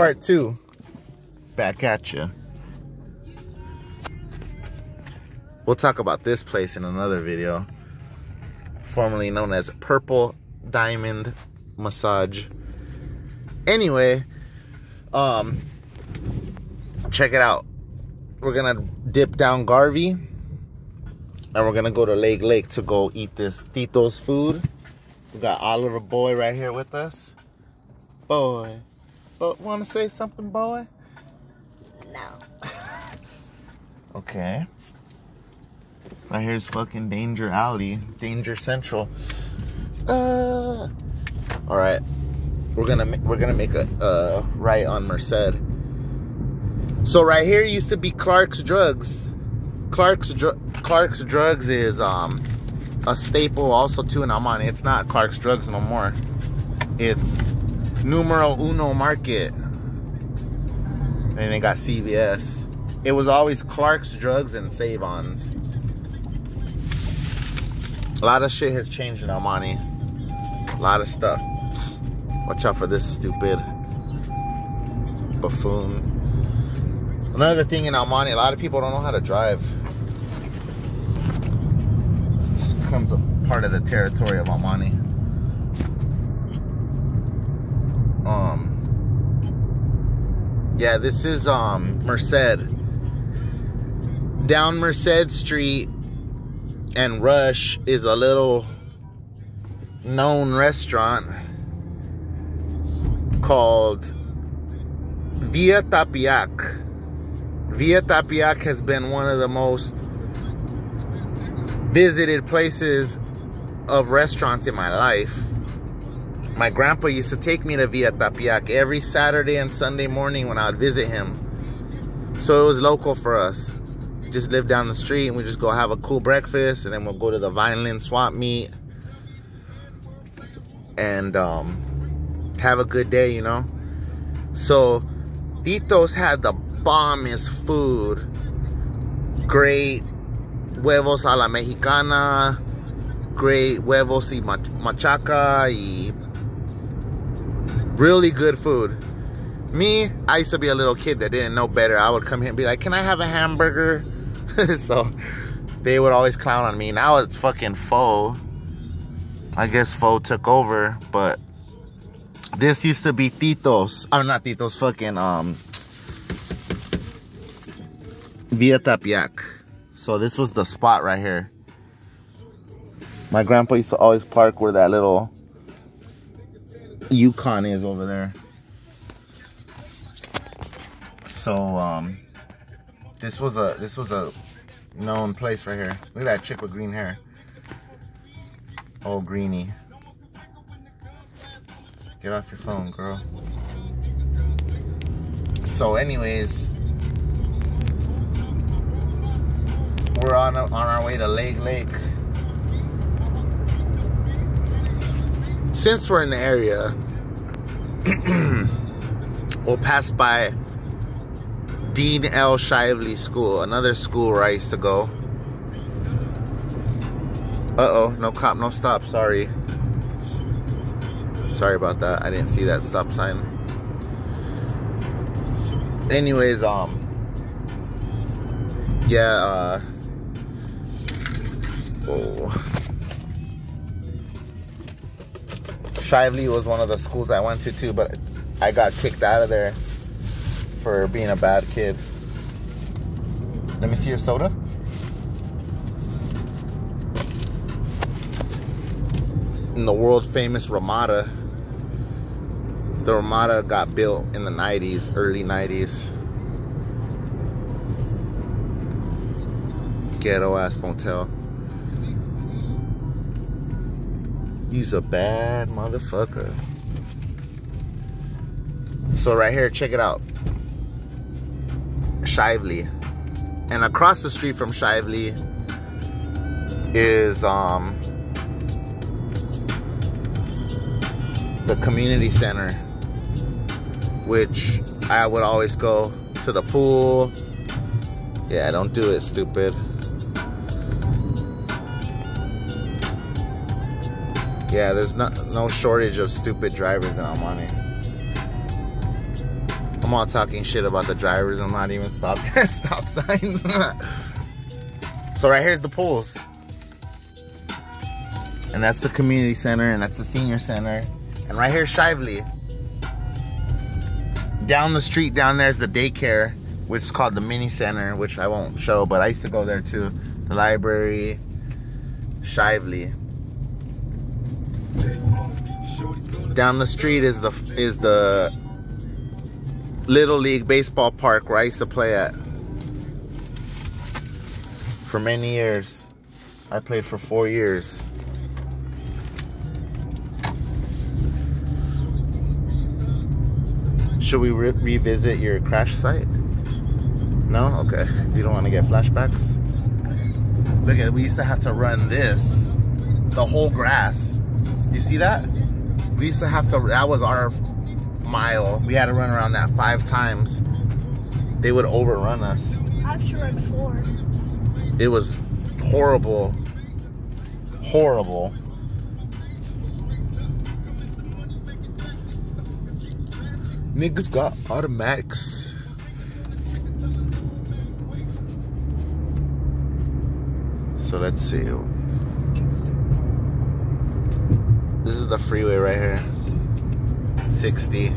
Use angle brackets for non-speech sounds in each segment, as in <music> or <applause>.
part two. Back at you. We'll talk about this place in another video. Formerly known as Purple Diamond Massage. Anyway, um, check it out. We're gonna dip down Garvey, and we're gonna go to Legg Lake to go eat this Tito's food. We got Oliver Boy right here with us. Boy, but want to say something, boy? No. <laughs> Okay. Right here's fucking Danger Alley, Danger Central. Uh. All right, we're gonna we're gonna make a uh, right on Merced. So right here used to be Clark's Drugs. Clark's Dr- Clark's Drugs is um a staple also too in El Monte. It's not Clark's Drugs no more. It's Numero Uno Market. And they got CVS. It was always Clark's Drugs and Sav-Ons. A lot of shit has changed in El Monte. A lot of stuff. Watch out for this stupid buffoon. Another thing in El Monte, a lot of people don't know how to drive. This becomes a part of the territory of El Monte. Yeah, this is um Merced. Down Merced Street and Rush is a little known restaurant called Via Tapiac. Via Tapiac has been one of the most visited places of restaurants in my life. My grandpa used to take me to Via Tapiac every Saturday and Sunday morning when I would visit him. So it was local for us. Just lived down the street and we just go have a cool breakfast and then we'll go to the Vineland swap meet and um, have a good day, you know? So Tito's had the bombest food. Great huevos a la mexicana, great huevos y mach- machaca y really good food. Me, I used to be a little kid that didn't know better. I would come here and be like, "Can I have a hamburger?" <laughs> so they would always clown on me. Now it's fucking pho. I guess pho took over, but this used to be Tito's. I'm not Tito's. Fucking um, Via Tapiac. So this was the spot right here. My grandpa used to always park where that little Yukon is over there. So um this was a this was a known place right here. Look at that chick with green hair. Oh greenie. Get off your phone, girl. So anyways, we're on on our way to Legg Lake. Since we're in the area, <clears throat> we'll pass by Dean L. Shively School, another school where I used to go. Uh-oh, no cop, no stop, sorry. Sorry about that, I didn't see that stop sign. Anyways, um, yeah, uh, oh. Shively was one of the schools I went to too, but I got kicked out of there for being a bad kid. Let me see your soda. In the world famous Ramada. The Ramada got built in the 90s, early 90s. Ghetto ass motel. You's a bad motherfucker. So right here, check it out. Shively. And across the street from Shively is um the community center which I would always go to the pool. Yeah, don't do it, stupid. Yeah, there's not no shortage of stupid drivers in El Monte. I'm all talking shit about the drivers. I'm not even stopping <laughs> at stop signs. <laughs> so right here's the pools. And that's the community center and that's the senior center. And right here's Shively. Down the street down there is the daycare, which is called the mini center, which I won't show, but I used to go there too. The library, Shively. Down the street is the is the Little League baseball park where I used to play at for many years. I played for four years. Should we re revisit your crash site? No? Okay. You don't want to get flashbacks? Look at we used to have to run this, the whole grass. You see that? We used to have to, that was our mile. We had to run around that five times. They would overrun us. I've run four. It was horrible. Horrible. Niggas got automatics. So let's see. This is the freeway right here. 60.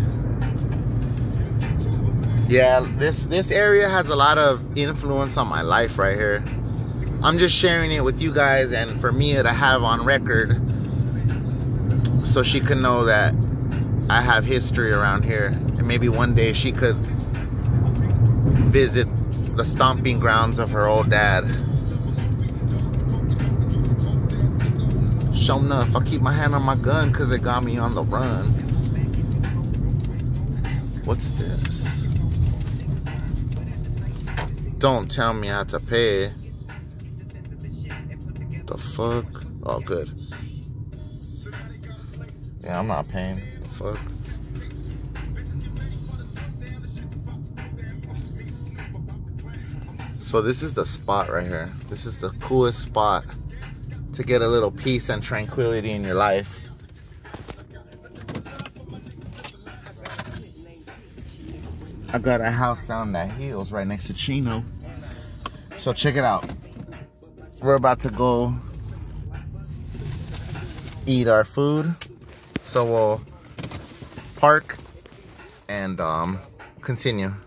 Yeah, this this area has a lot of influence on my life right here. I'm just sharing it with you guys and for me to have on record so she can know that I have history around here and maybe one day she could visit the stomping grounds of her old dad. Sure enough, I keep my hand on my gun because it got me on the run. What's this? Don't tell me I have to pay. The fuck? Oh, good. Yeah, I'm not paying. The fuck? So this is the spot right here. This is the coolest spot to get a little peace and tranquility in your life. I got a house down that hills right next to Chino. So check it out. We're about to go eat our food. So we'll park and um, continue.